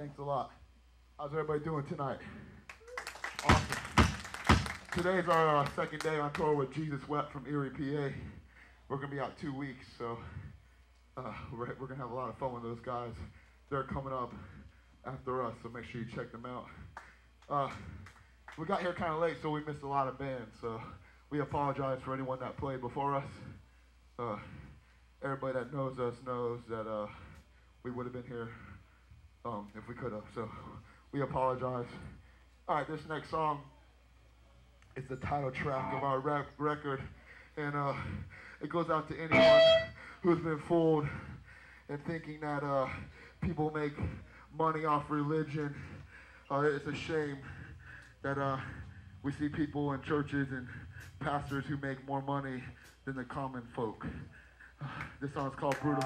Thanks a lot. How's everybody doing tonight? Awesome. Today's our uh, second day on tour with Jesus Wept from Erie, PA. We're going to be out two weeks, so uh, we're, we're going to have a lot of fun with those guys. They're coming up after us, so make sure you check them out. Uh, we got here kind of late, so we missed a lot of bands, so we apologize for anyone that played before us. Uh, everybody that knows us knows that uh, we would have been here um, if we could have. So we apologize. All right, this next song is the title track of our rap record, and uh, it goes out to anyone who's been fooled and thinking that uh, people make money off religion. Uh, it's a shame that uh, we see people in churches and pastors who make more money than the common folk. Uh, this song is called Brutal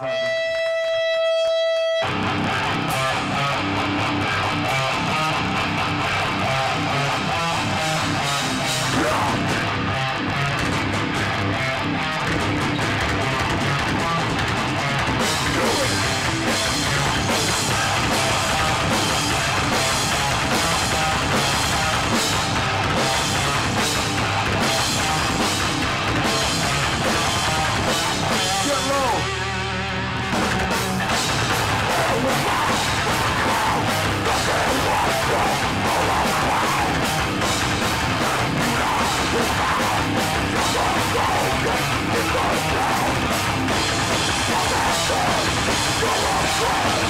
Yeah! Bible.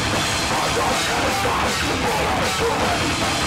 Oh!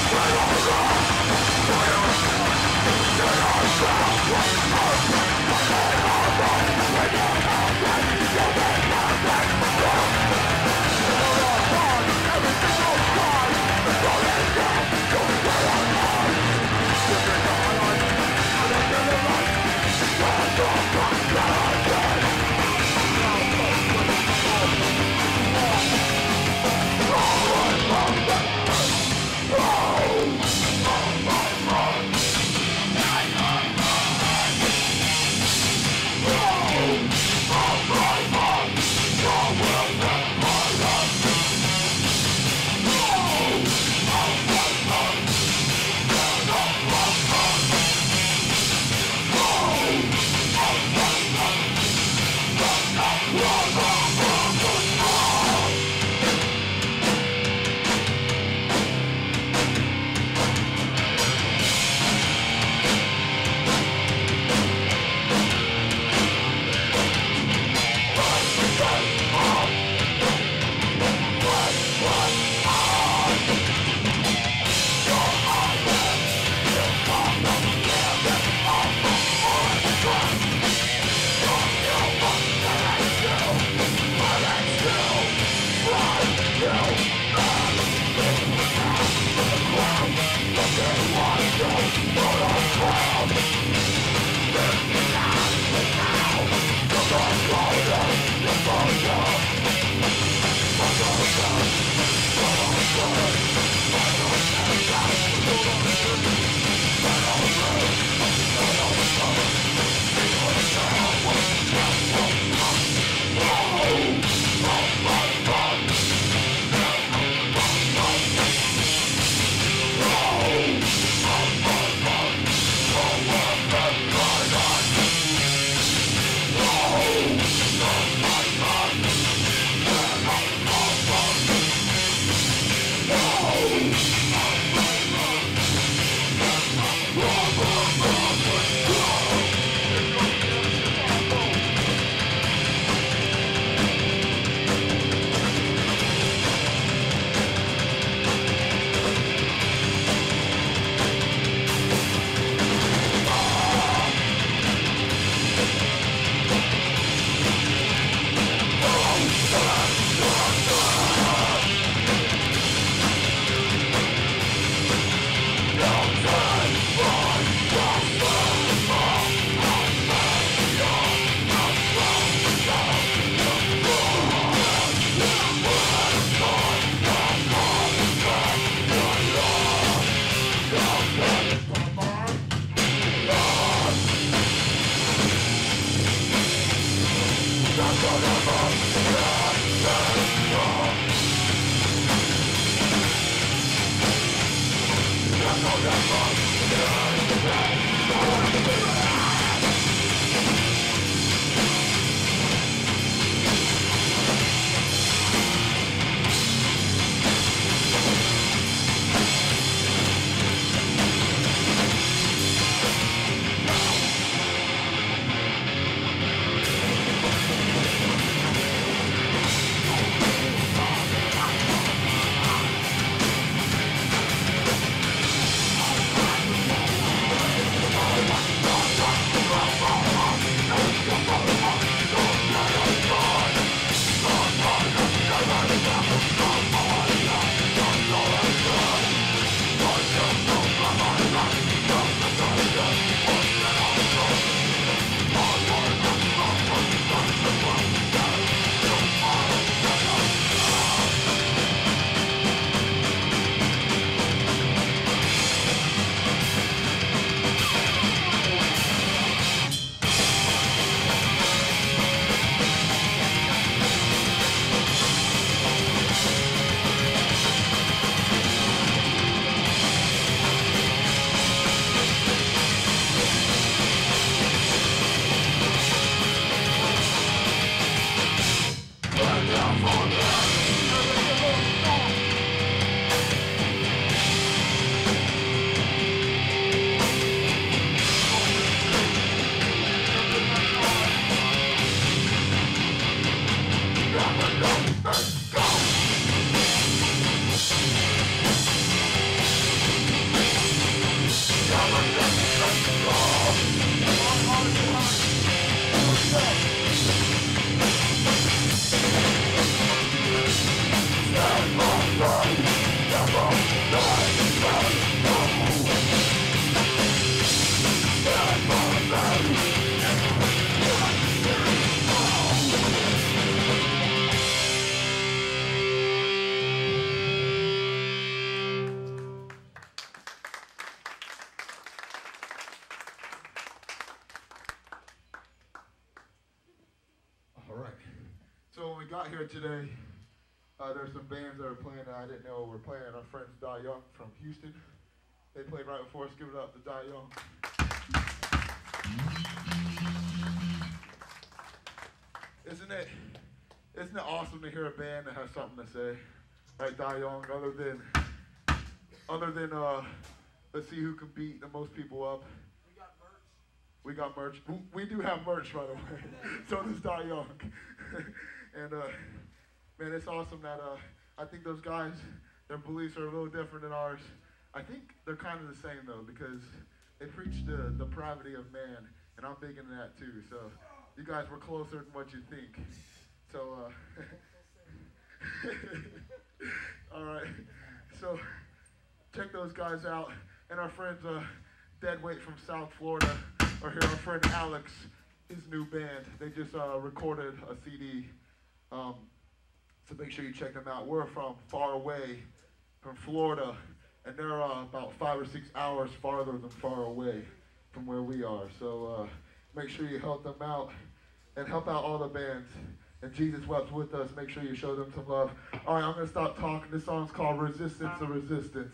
Got here today, uh, there's some bands that are playing that I didn't know were playing. Our friends Die Young from Houston. They played right before us. Give it up to Die Young. Isn't it? Isn't it awesome to hear a band that has something to say? Right, Die Young. Other than, other than, uh, let's see who can beat the most people up. We got merch. We do have merch, by the way. so does Die Young. and uh, man, it's awesome that uh, I think those guys, their beliefs are a little different than ours. I think they're kind of the same though, because they preach the depravity of man, and I'm big into that too. So you guys were closer than what you think. So, uh, all right. So check those guys out, and our friends, uh, Dead Weight from South Florida, are here. Our friend Alex, his new band. They just uh, recorded a CD. Um, so make sure you check them out. We're from far away, from Florida, and they're uh, about five or six hours farther than far away from where we are. So uh, make sure you help them out and help out all the bands. And Jesus wept with us. Make sure you show them some love. All right, I'm going to stop talking. This song's called Resistance to Resistance.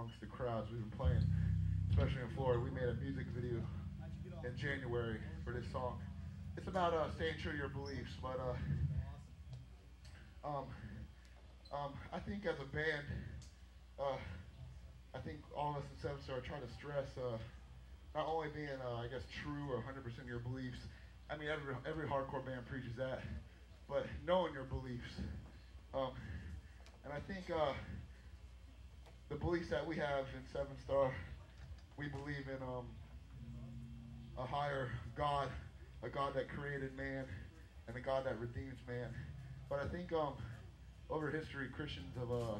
amongst the crowds we've been playing, especially in Florida. We made a music video in January for this song. It's about uh, staying true to your beliefs, but uh, um, um, I think as a band, uh, I think all of us in Seventh Star try to stress uh, not only being, uh, I guess, true or 100% of your beliefs. I mean, every every hardcore band preaches that but knowing your beliefs. Um, and I think uh, the beliefs that we have in Seventh Star, we believe in um, a higher God, a God that created man, and a God that redeems man. But I think um, over history, Christians have uh,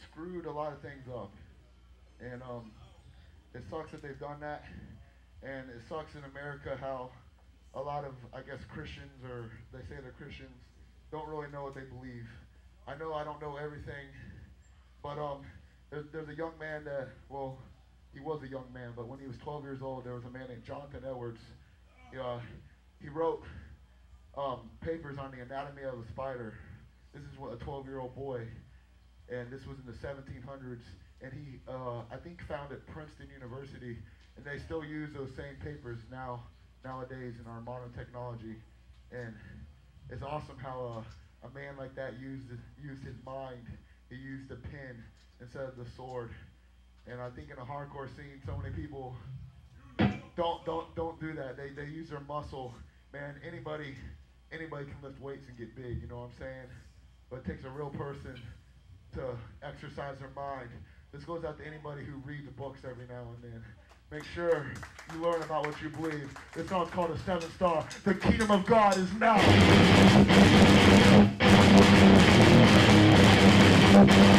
screwed a lot of things up. And um, it sucks that they've done that. And it sucks in America how a lot of, I guess, Christians, or they say they're Christians, don't really know what they believe. I know I don't know everything, but um, there's, there's a young man that, well, he was a young man, but when he was 12 years old, there was a man named Jonathan Edwards. Uh, he wrote um, papers on the anatomy of a spider. This is what a 12-year-old boy, and this was in the 1700s. And he, uh, I think, founded Princeton University, and they still use those same papers now nowadays in our modern technology. And it's awesome how uh, a man like that used used his mind. He used the pen instead of the sword. And I think in a hardcore scene, so many people don't don't don't do that. They they use their muscle. Man, anybody anybody can lift weights and get big. You know what I'm saying? But it takes a real person to exercise their mind. This goes out to anybody who reads the books every now and then. Make sure you learn about what you believe. This song's called a seven star. The kingdom of God is now. I'm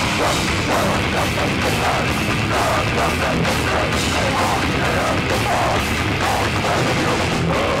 Oh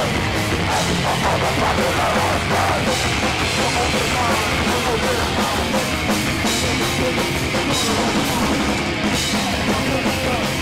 star. Our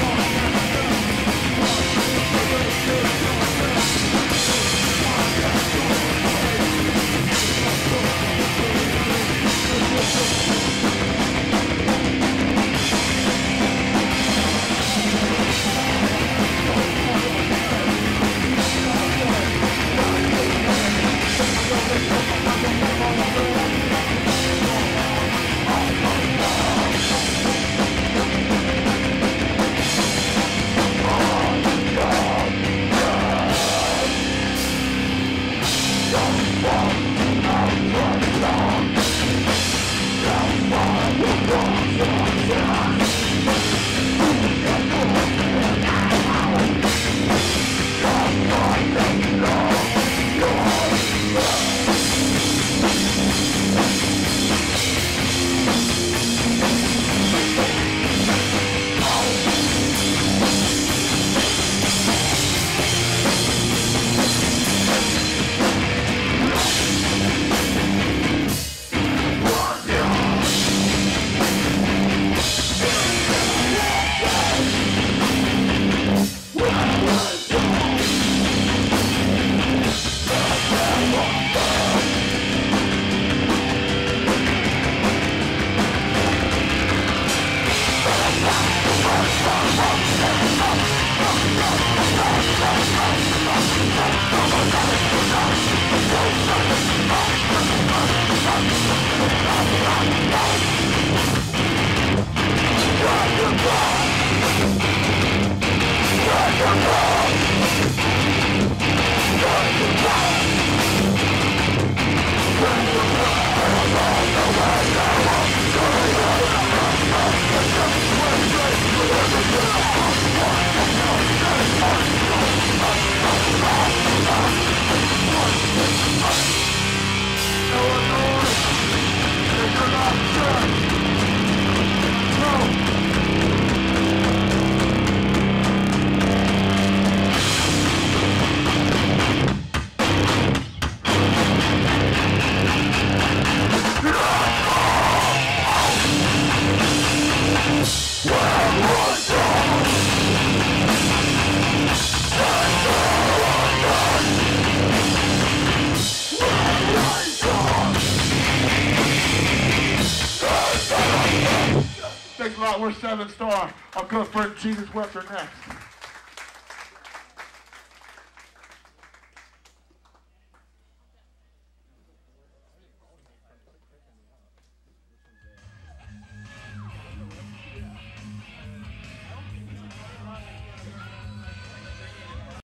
good friend Jesus Wept are next.